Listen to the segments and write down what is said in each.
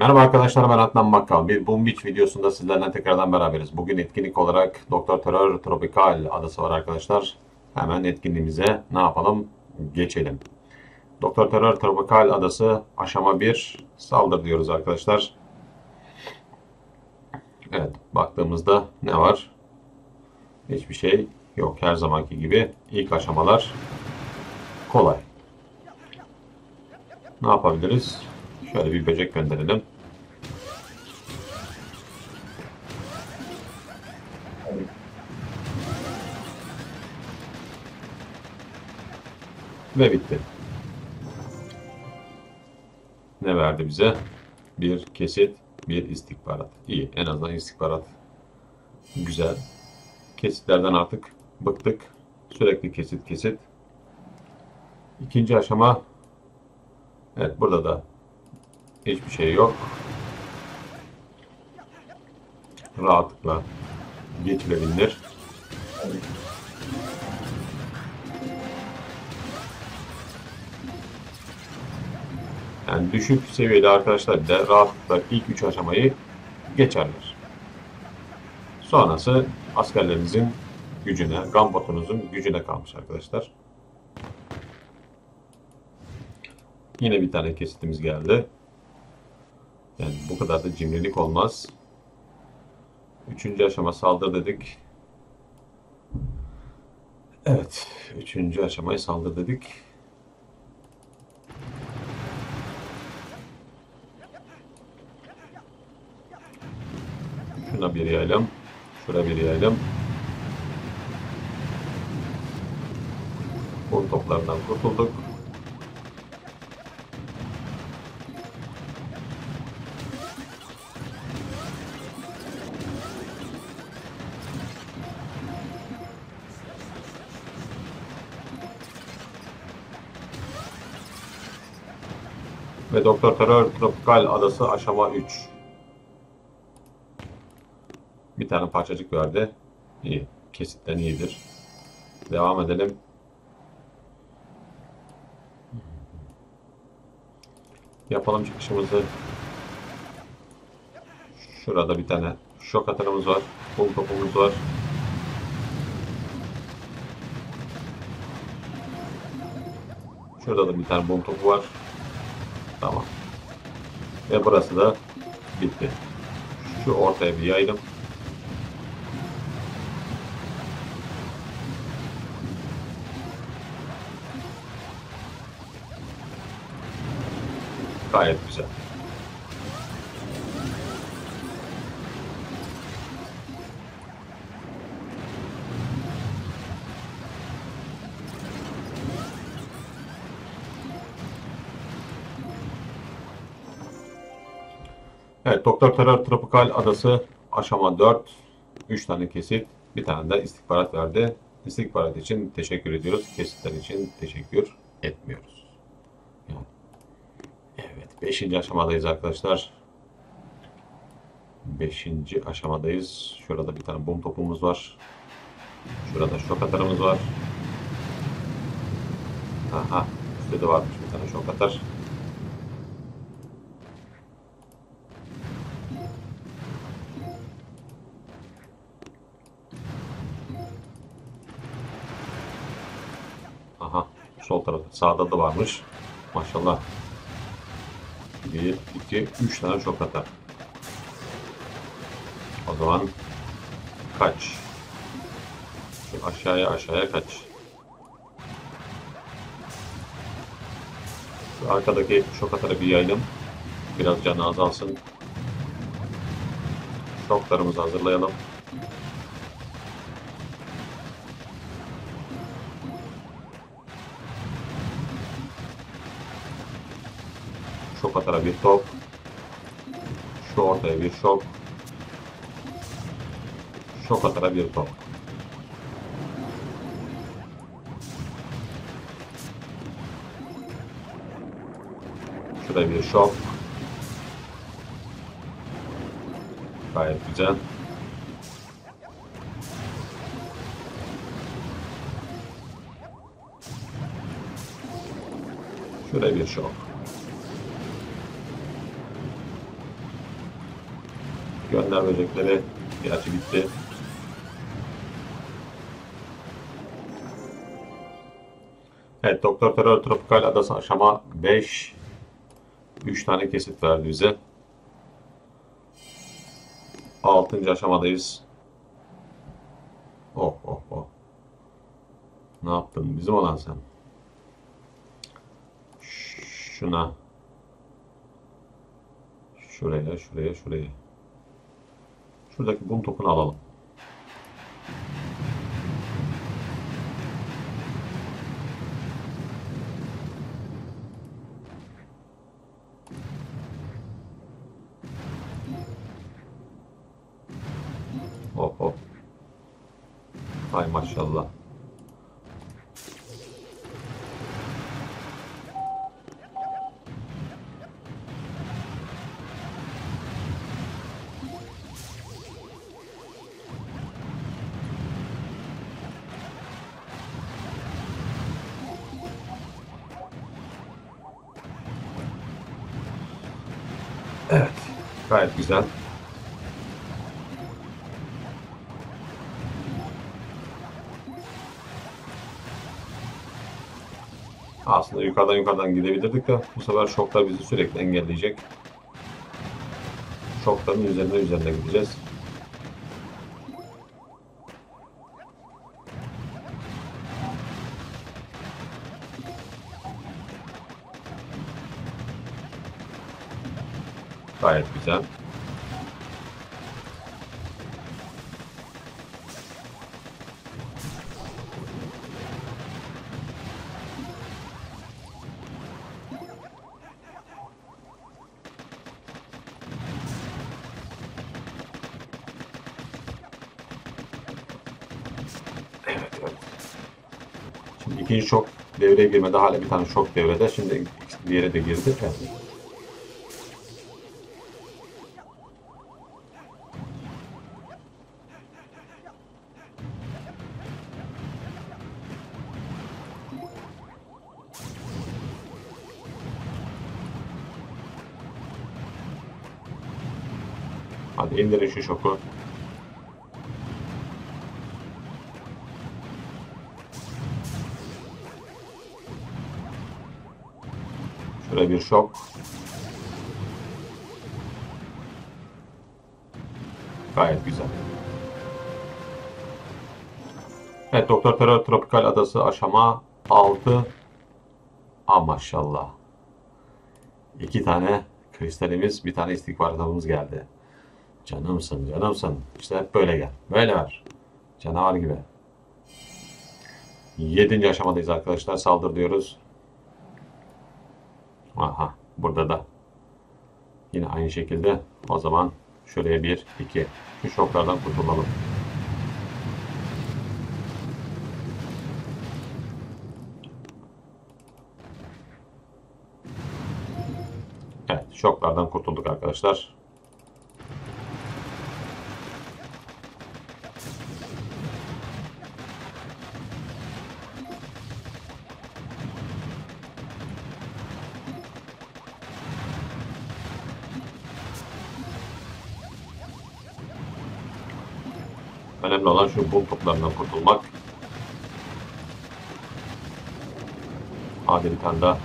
Merhaba arkadaşlar ben Adnan Bakkal. Bir Boom Beach videosunda sizlerle tekrardan beraberiz. Bugün etkinlik olarak Doktor Terör Tropical adası var arkadaşlar. Hemen etkinliğimize ne yapalım? Geçelim. Doktor Terör Tropical adası aşama 1 saldır diyoruz arkadaşlar. Evet baktığımızda ne var? Hiçbir şey yok her zamanki gibi. İlk aşamalar kolay. Ne yapabiliriz? Şöyle bir böcek gönderelim. Ve bitti. Ne verdi bize? Bir kesit, bir istihbarat. İyi, en azından istihbarat güzel. Kesitlerden artık bıktık. Sürekli kesit kesit. İkinci aşama Evet burada da hiçbir şey yok. Rahatlıkla geçilebilir. Yani düşük seviyeli arkadaşlar bile rahatlıkla ilk üç aşamayı geçerler. Sonrası askerlerinizin gücüne, gambotunuzun gücüne kalmış arkadaşlar. Yine bir tane kesitimiz geldi. Yani bu kadar da cimrilik olmaz. Üçüncü aşama saldır dedik. Evet. Üçüncü aşamayı saldır dedik. Şuna bir yayalım. Şura bir yayalım. Bu toplardan kurtulduk. Ve Doktor Terör Tropikal Adası aşama 3. tane parçacık verdi. İyi. Kesitten iyidir. Devam edelim. Yapalım çıkışımızı. Şurada bir tane şok atarımız var. Kum topumuz var. Şurada da bir tane bom topu var. Tamam. Ve burası da bitti. Şu ortaya bir yaydım. Gayet güzel. Evet, Doktor Terör Tropikal Adası aşama 4. 3 tane kesit, bir tane de istihbarat verdi. İstihbarat için teşekkür ediyoruz. Kesitler için teşekkür etmiyoruz. Yani. 5. aşamadayız arkadaşlar. 5. aşamadayız. Şurada bir tane bom topumuz var. Şurada şok atarımız var. Aha, üstte de varmış bir tane şok atar. Aha sol tarafta sağda da varmış. Maşallah. Bir, iki, üç tane çok atar. O zaman kaç. Şu aşağıya aşağıya kaç. Şu arkadaki şok atarı bir yayalım. Biraz canı azalsın. Şoklarımızı hazırlayalım. Şok atara bir top. Şu ortaya bir şok. Şok atara bir top. Şuraya bir şok. Gayet güzel. Şuraya bir şok. Gönder böcekleri. Gerçi bitti. Evet Doktor Terör Tropikal Adası aşama 5 3 tane kesit verdi bize. 6. aşamadayız. Oh oh oh. Ne yaptın? Bizim olan sen. Şuna. Şuraya, şuraya, şuraya. Şuradaki bum topunu alalım. Hop hop. Hay maşallah. Gayet güzel. Aslında yukarıdan yukarıdan gidebilirdik de bu sefer şoklar bizi sürekli engelleyecek. Şokların üzerine üzerine gideceğiz. Gayet güzel. Evet. Şimdi ikinci şok devreye girmedi. Hala bir tane şok devrede. Şimdi diğeri de girdi. Evet. Hadi indirin şu şoku. Şuraya bir şok. Gayet güzel. Evet Doktor Terör Tropikal Adası aşama 6. Ah maşallah. İki tane kristalimiz, bir tane istikbaratımız geldi. Canımsın, canımsın. İşte hep böyle gel. Böyle ver. Canavar gibi. Yedinci aşamadayız arkadaşlar. Saldır diyoruz. Aha. Burada da yine aynı şekilde o zaman şuraya bir, iki. Şu şoklardan kurtulalım. Evet, şoklardan kurtulduk arkadaşlar. Şu bum toplarından kurtulmak. Hadi bir tane daha.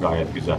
Gayet güzel.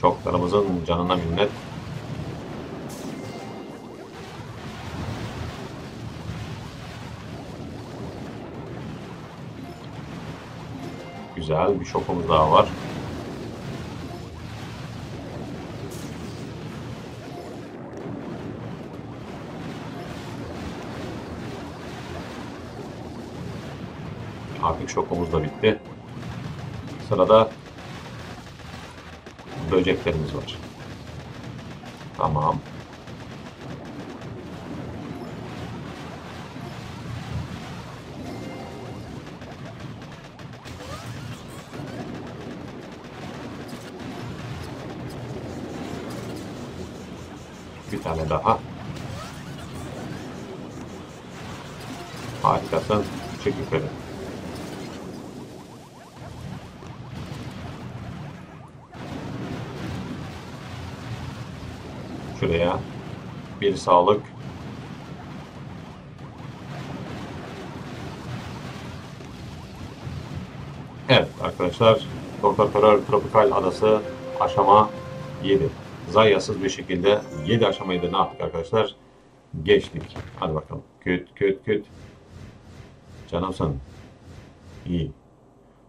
Şoklarımızın canına minnet. Güzel bir şokumuz daha var. Artık şokumuz da bitti. Sırada böceklerimiz var. Tamam. Bir tane daha. Harikasın. Çık yukarı. Şuraya. Bir sağlık. Evet arkadaşlar. Doktor Terör Tropikal Adası aşama 7. Zayyasız bir şekilde 7 aşamayı da ne yaptık arkadaşlar? Geçtik. Hadi bakalım. Küt küt küt. Canımsın. İyi.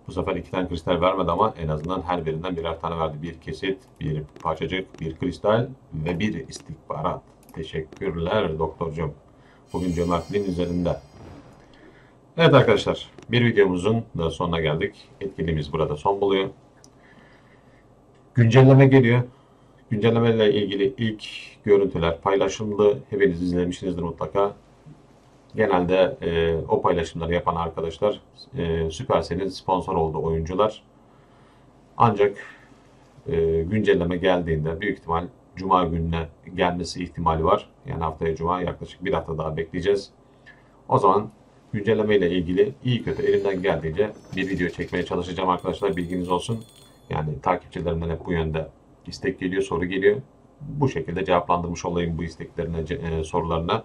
Bu sefer iki tane kristal vermedi ama en azından her birinden birer tane verdi. Bir kesit, bir parçacık, bir kristal ve bir istihbarat. Teşekkürler doktorcum. Bugün cömertliğin üzerinde. Evet arkadaşlar, bir videomuzun da sonuna geldik. Etkinliğimiz burada son buluyor. Güncelleme geliyor. Güncelleme ile ilgili ilk görüntüler paylaşıldı. Hepiniz izlemişsinizdir mutlaka. Genelde e, o paylaşımları yapan arkadaşlar e, Süpersel'in sponsor olduğu oyuncular. Ancak e, güncelleme geldiğinde büyük ihtimal Cuma gününe gelmesi ihtimali var. Yani haftaya Cuma yaklaşık bir hafta daha bekleyeceğiz. O zaman güncelleme ile ilgili iyi kötü elimden geldiğince bir video çekmeye çalışacağım arkadaşlar. Bilginiz olsun. Yani takipçilerimden hep bu yönde istek geliyor, soru geliyor. Bu şekilde cevaplandırmış olayım bu isteklerine, e, sorularına.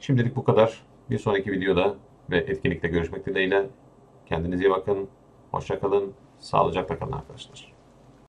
Şimdilik bu kadar. Bir sonraki videoda ve etkinlikte görüşmek dileğiyle. Kendinize iyi bakın. Hoşça kalın. Sağlıcakla kalın arkadaşlar.